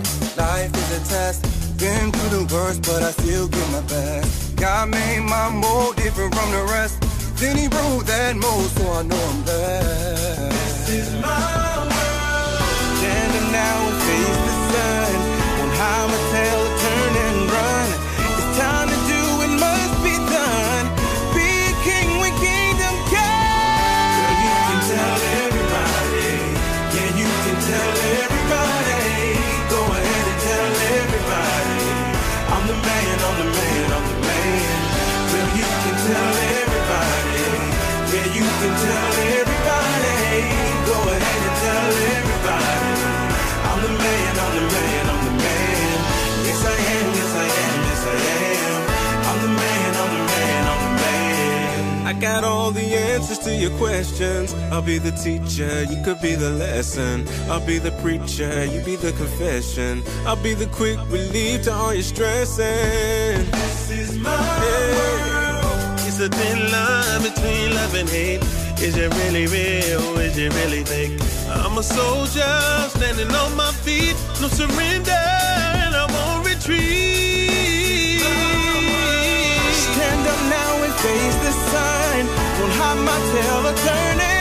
That life is a test. Been through the worst, but I still give my best. God made my mold different from the rest. Then he wrote that mold, so I know I'm blessed. This is my world. Standing now tell everybody. Go ahead and tell everybody. I'm the man, I'm the man, I'm the man. Yes, I am, yes, I am, yes, I am. I'm the man, I'm the man, I'm the man. I got all the answers to your questions. I'll be the teacher, you could be the lesson. I'll be the preacher, you be the confession. I'll be the quick relief to all your stressing. This is my Yeah. world. It's a thin line between love and hate. Is it really real? Is it really fake? I'm a soldier standing on my feet. No surrender, and I won't retreat. Stand up now and face the sun. Don't hide my tail or turn and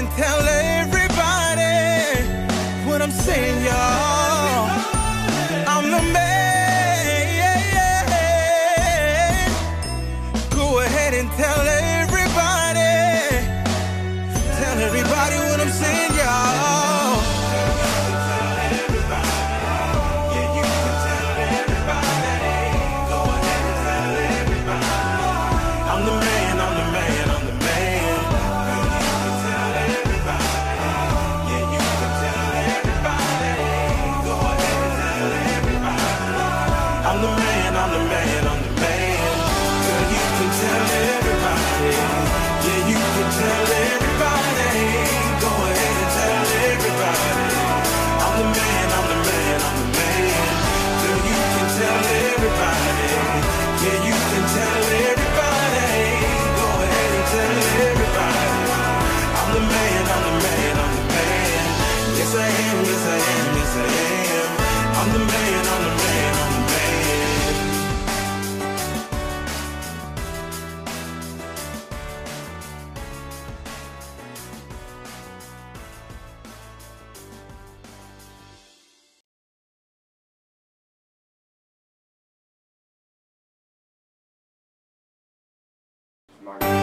and tell Mark.